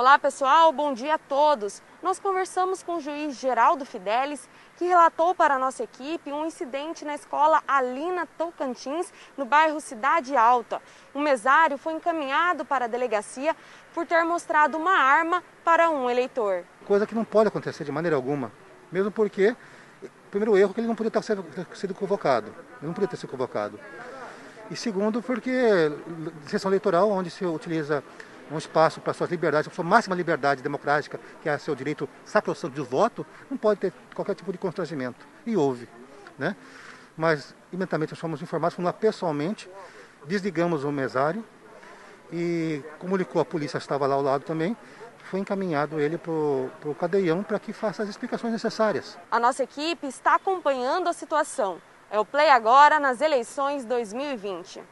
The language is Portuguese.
Olá pessoal, bom dia a todos. Nós conversamos com o juiz Geraldo Fidelis, que relatou para a nossa equipe um incidente na escola Alina Tocantins, no bairro Cidade Alta. Um mesário foi encaminhado para a delegacia por ter mostrado uma arma para um eleitor. Coisa que não pode acontecer de maneira alguma, mesmo porque, primeiro erro, que ele não podia ter sido convocado, ele não podia ter sido convocado. E segundo, porque sessão eleitoral, onde se utiliza um espaço para suas liberdades, a sua máxima liberdade democrática, que é seu direito sacrosanto de voto, não pode ter qualquer tipo de constrangimento. E houve. Né? Mas, imediatamente, nós fomos informados, fomos lá pessoalmente, desligamos o mesário e comunicou a polícia, estava lá ao lado também, foi encaminhado ele para o cadeião para que faça as explicações necessárias. A nossa equipe está acompanhando a situação. É o Play Agora nas eleições 2020.